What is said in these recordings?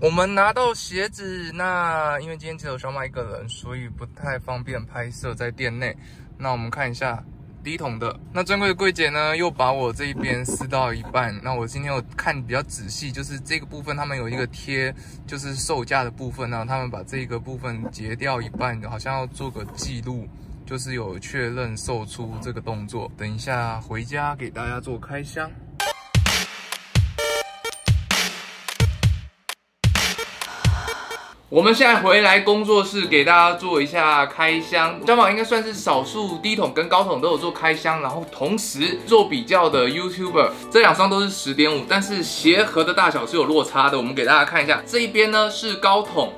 我们拿到鞋子，那因为今天只有小马一个人，所以不太方便拍摄在店内。那我们看一下低筒的，那专柜的柜姐呢，又把我这一边撕到一半。那我今天有看比较仔细，就是这个部分他们有一个贴，就是售价的部分呢，他们把这个部分截掉一半，好像要做个记录，就是有确认售出这个动作。等一下回家给大家做开箱。我们现在回来工作室给大家做一下开箱。小宝应该算是少数低筒跟高筒都有做开箱，然后同时做比较的 YouTuber。这两双都是十点五，但是鞋盒的大小是有落差的。我们给大家看一下，这一边呢是高筒，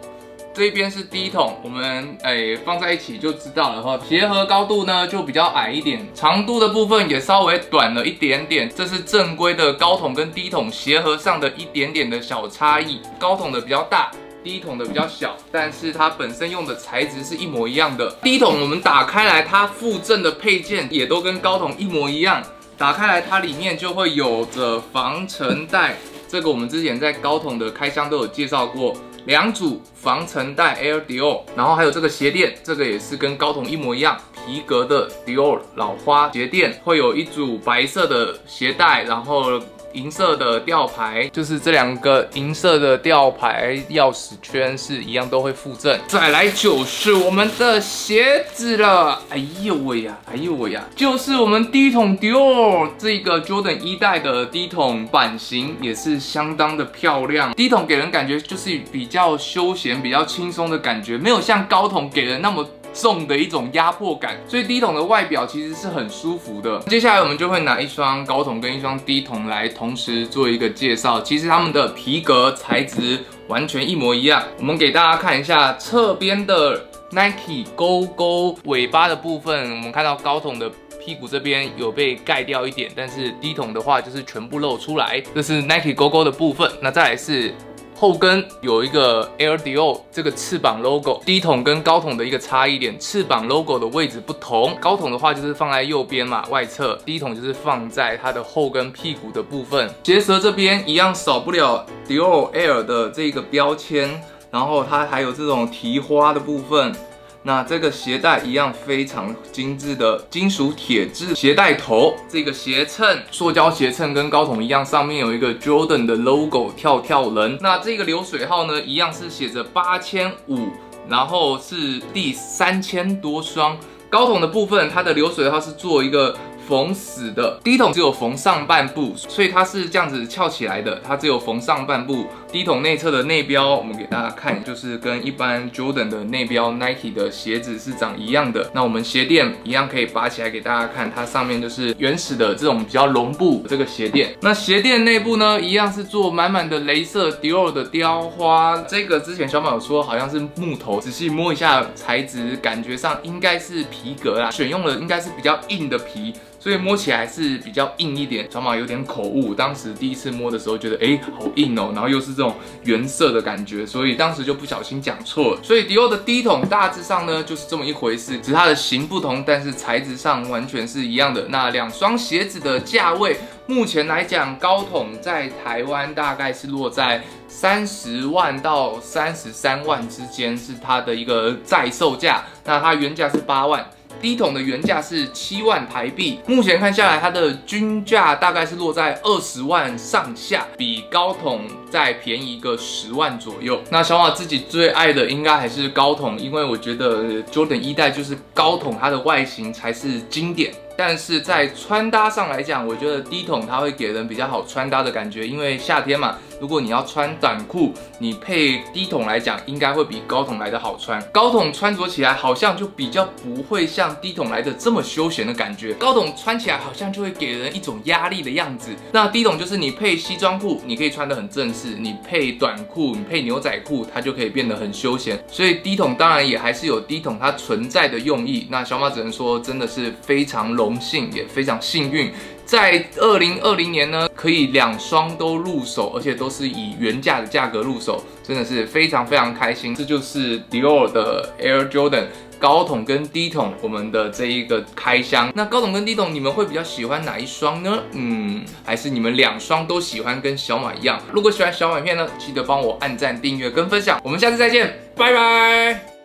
这一边是低筒。我们诶放在一起就知道了哈。鞋盒高度呢就比较矮一点，长度的部分也稍微短了一点点。这是正规的高筒跟低筒鞋盒上的一点点的小差异，高筒的比较大。低筒的比较小，但是它本身用的材质是一模一样的。低筒我们打开来，它附赠的配件也都跟高筒一模一样。打开来，它里面就会有着防尘袋，这个我们之前在高筒的开箱都有介绍过，两组防尘袋 Air Dior，然后还有这个鞋垫，这个也是跟高筒一模一样，皮革的 Dior 老花鞋垫，会有一组白色的鞋带，然后。银色的吊牌就是这两个银色的吊牌钥匙圈是一样都会附赠。再来就是我们的鞋子了，哎呦喂呀，哎呦喂呀，就是我们低筒 Dior 这个 Jordan 一代的低筒版型也是相当的漂亮。低筒给人感觉就是比较休闲、比较轻松的感觉，没有像高筒给人那么。重的一种压迫感，所以低筒的外表其实是很舒服的。接下来我们就会拿一双高筒跟一双低筒来同时做一个介绍。其实它们的皮革材质完全一模一样。我们给大家看一下侧边的 Nike 勾勾尾巴的部分，我们看到高筒的屁股这边有被盖掉一点，但是低筒的话就是全部露出来。这是 Nike 勾勾的部分。那再来是。后跟有一个 Air Dior 这个翅膀 logo，低筒跟高筒的一个差异点，翅膀 logo 的位置不同。高筒的话就是放在右边嘛，外侧；低筒就是放在它的后跟屁股的部分。鞋舌这边一样少不了 Dior Air 的这个标签，然后它还有这种提花的部分。那这个鞋带一样非常精致的金属铁质鞋带头，这个鞋衬塑胶鞋衬跟高筒一样，上面有一个 Jordan 的 logo 跳跳人。那这个流水号呢，一样是写着八千五，然后是第三千多双。高筒的部分，它的流水号是做一个。缝死的低筒只有缝上半部，所以它是这样子翘起来的。它只有缝上半部。低筒内侧的内标，我们给大家看，就是跟一般 Jordan 的内标 Nike 的鞋子是长一样的。那我们鞋垫一样可以拔起来给大家看，它上面就是原始的这种比较绒布这个鞋垫。那鞋垫内部呢，一样是做满满的镭射 Dior 的雕花。这个之前小马有说好像是木头，仔细摸一下材质，感觉上应该是皮革啦，选用了应该是比较硬的皮。所以摸起来是比较硬一点，小马有点口误。当时第一次摸的时候，觉得哎好硬哦，然后又是这种原色的感觉，所以当时就不小心讲错了。所以迪奥的低筒大致上呢就是这么一回事，只是它的型不同，但是材质上完全是一样的。那两双鞋子的价位，目前来讲，高筒在台湾大概是落在三十万到三十三万之间，是它的一个在售价。那它原价是八万。低筒的原价是七万台币，目前看下来，它的均价大概是落在二十万上下，比高筒再便宜个十万左右。那小马自己最爱的应该还是高筒，因为我觉得 Jordan 一代就是高筒，它的外形才是经典。但是在穿搭上来讲，我觉得低筒它会给人比较好穿搭的感觉，因为夏天嘛，如果你要穿短裤，你配低筒来讲，应该会比高筒来的好穿。高筒穿着起来好像就比较不会像低筒来的这么休闲的感觉，高筒穿起来好像就会给人一种压力的样子。那低筒就是你配西装裤，你可以穿得很正式；你配短裤，你配牛仔裤，它就可以变得很休闲。所以低筒当然也还是有低筒它存在的用意。那小马只能说，真的是非常荣。荣幸也非常幸运，在二零二零年呢，可以两双都入手，而且都是以原价的价格入手，真的是非常非常开心。这就是 Dior 的 Air Jordan 高筒跟低筒我们的这一个开箱。那高筒跟低筒你们会比较喜欢哪一双呢？嗯，还是你们两双都喜欢跟小马一样？如果喜欢小马片呢，记得帮我按赞、订阅跟分享。我们下次再见，拜拜。